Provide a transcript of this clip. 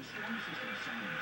the storm system sounded.